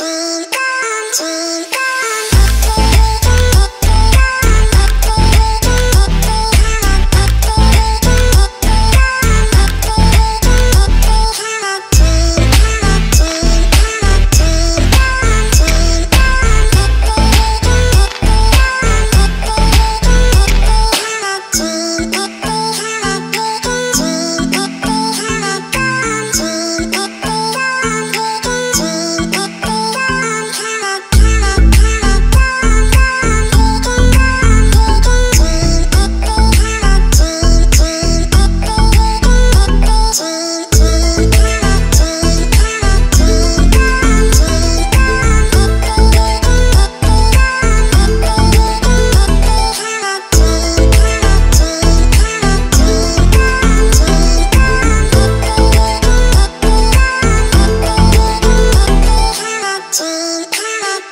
dream come true.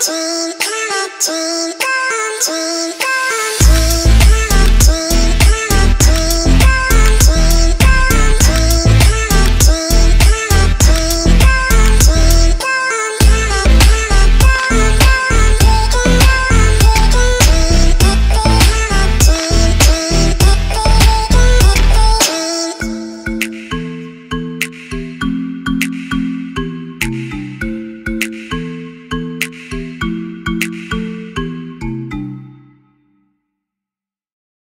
twinkle, twinkle, twinkle.